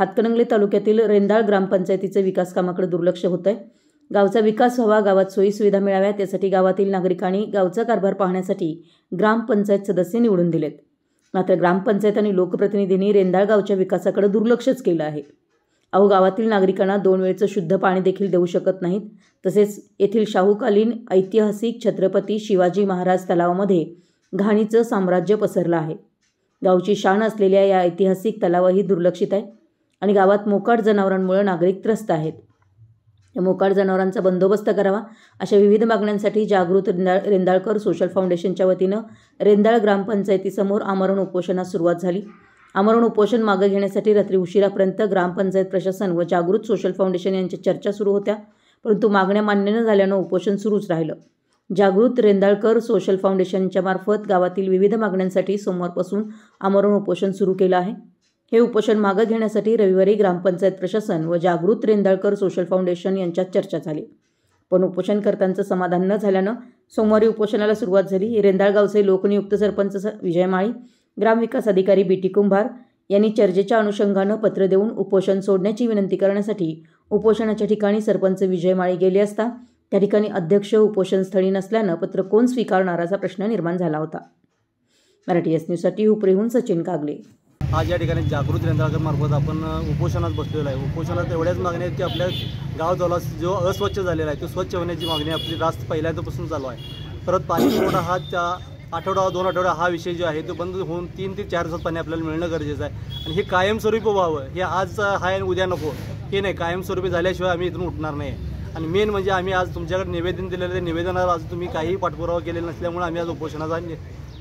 हातकणंगले तालुक्यातील रेंदाळ ग्रामपंचायतीचं विकास कामाकडे दुर्लक्ष होत आहे गावचा विकास व्हावा गावात सोयीसुविधा मिळाव्यात यासाठी गावातील नागरिकांनी गावचा कारभार पाहण्यासाठी ग्रामपंचायत सदस्य निवडून दिलेत. मात्र ग्रामपंचायत आणि लोकप्रतिनिधींनी रेंदाळ गावच्या विकासाकडे दुर्लक्षच केलं आहे. अहो गावातील नागरिकांना दोन वेळचं शुद्ध पाणी देखील देऊ शकत नाहीत. तसेच येथील शाहूकालीन ऐतिहासिक छत्रपती शिवाजी महाराज तलावामध्ये घाणीचं साम्राज्य पसरलं आहे. गावची शान असलेल्या या ऐतिहासिक तलावही दुर्लक्षित आहे. आणि गावात मोकाट जनावरांमुळे नागरिक त्रस्त आहेत. या मोकाट जनावरांचा बंदोबस्त करावा अशा विविध मागण्यांसाठी जागृत रेंदाळ रेंदाळकर सोशल फाउंडेशनच्या वतीनं रेंदाळ ग्रामपंचायतीसमोर आमरण उपोषणास सुरुवात झाली. आमरण उपोषण मागे घेण्यासाठी रात्री उशिरापर्यंत ग्रामपंचायत प्रशासन व जागृत सोशल फाउंडेशन यांच्या चर्चा सुरू होत्या परंतु मागण्या मान्य न झाल्यानं उपोषण सुरूच राहिलं. जागृत रेंदाळकर सोशल फाउंडेशनच्या मार्फत गावातील विविध मागण्यांसाठी सोमवारपासून आमरण उपोषण सुरू केलं आहे. हे उपोषण मागं घेण्यासाठी रविवारी ग्रामपंचायत प्रशासन व जागृत रेंदाळकर सोशल फाउंडेशन यांच्यात चर्चा झाली. पण उपोषणकर्त्यांचं समाधान न झाल्यानं सोमवारी उपोषणाला सुरुवात झाली. रेंदाळगावचे लोकनियुक्त सरपंच स- विजय माळी ग्रामविकास अधिकारी बी टी कुंभार यांनी चर्चेच्या अनुषंगानं पत्र देऊन उपोषण सोडण्याची विनंती करण्यासाठी उपोषणाच्या ठिकाणी सरपंच विजय माळी गेले असता त्या ठिकाणी अध्यक्ष उपोषणस्थळी नसल्यानं पत्र कोण स्वीकारणार असा प्रश्न निर्माण झाला होता. मराठी एस न्यूजसाठी हुपरीहून सचिन कागले. आज या ठिकाणी जागृत रेंदाळकर आपण उपोषणात बसलेलो आहे. उपोषणात एवढ्याच मागण्या आहेत की आपल्या गाव जो अस्वच्छ झालेला आहे तो स्वच्छ होण्याची मागणी आपली रास्त पहिल्यांदापासून चालू आहे. परत पाणी पुरवठा हा त्या आठवडा दोन आठवडा हा विषय जो आहे तो बंद होऊन तीन ते चार दिवसात पाणी आपल्याला मिळणं गरजेचं आहे. आणि हे कायमस्वरूपी व्हावं हे आज आहे आणि उद्या नको हे नाही. कायमस्वरूपी झाल्याशिवाय आम्ही इथून उठणार नाही. आणि मेन म्हणजे आम्ही आज तुमच्याकडे निवेदन दिलेलं आहे. निवेदनावर आज तुम्ही काहीही पाठपुरावा केलेला नसल्यामुळे आम्ही आज उपोषणाचा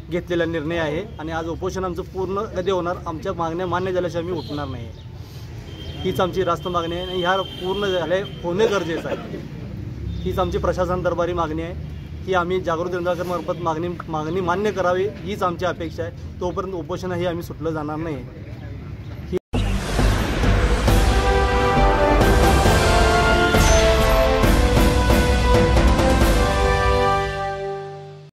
घेतलेला निर्णय आहे आणि आज उपोषण आमचं पूर्ण कधी होणार. आमच्या मागण्या मान्य झाल्याशिवाय आम्ही उठणार नाही. हीच आमची रास्त मागणी आहे आणि ह्या पूर्ण झाले होणे गरजेचं आहे. हीच आमची प्रशासन दरबारी मागणी आहे. ही आम्ही जागृत जनजागरमार्फत मागणी मागणी मान्य करावी हीच आमची अपेक्षा आहे. तोपर्यंत उपोषणही आम्ही सुटलं जाणार नाही.